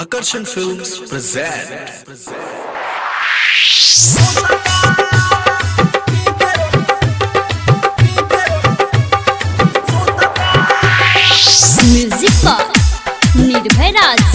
आकर्षण film present music निर्भय राज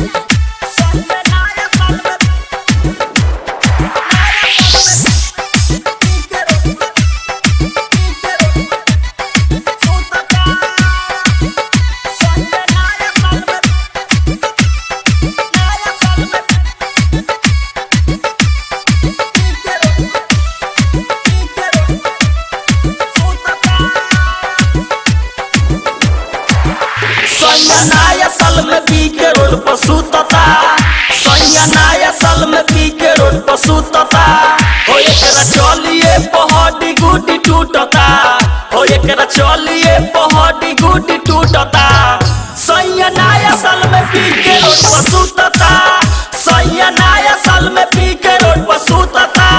नया साल में पी के रोड पर सुतता। सैया नया साल में पी के रोड पर सुतता। हो एकरा चलिए पहाड़ी गुटी टूटता। हो एकरा चलिए पहाड़ी गुटी टूटता। सैया नया साल में पी के रोड पर सुतता। सैया नया साल में पी के रोड पर सुतता।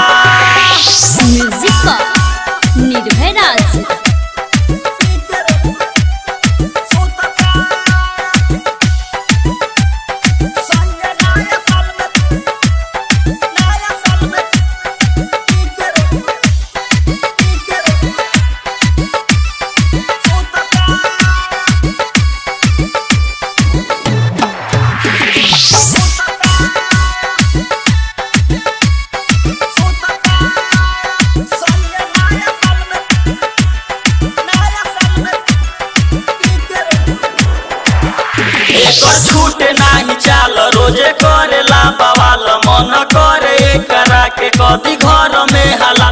एकर छूटे नाही चाल रोज़े करेला बवाल मन करे एकरा के कदी घर में हला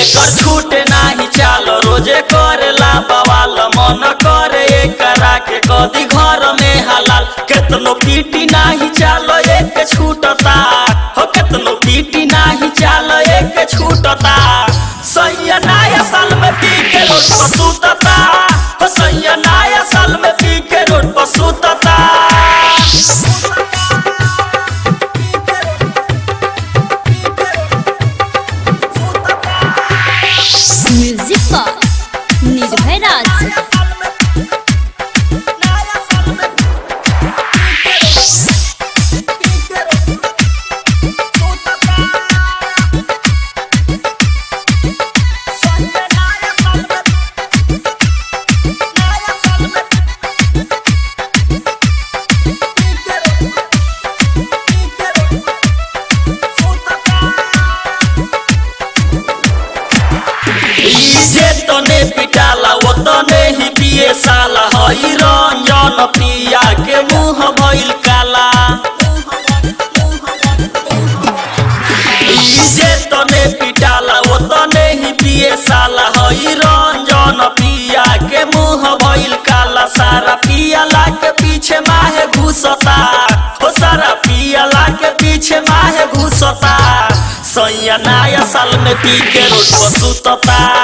एकर छूटे नाही चाल रोज़े करेला बवाल मन करे एकरा के कदी घर में हलाल केतनो पीटी नाही चाल एक छूटता हो केतनो पीटी नाही चाल एक छूटता सैया नया साल में पी के रोड तने पिटाला वो तने ही पिए साला। हई रंजन पिया के मुँह भइल काला। जे तने पिटाला वो तने ही पिए साला। हई रंजन पिया के मुँह भइल काला। सारा पियाला के पीछे माहे घुसता। हो सारा पियाला के पीछे माहे घुसता। सैया नया साल में पी के रोड पर सुतता।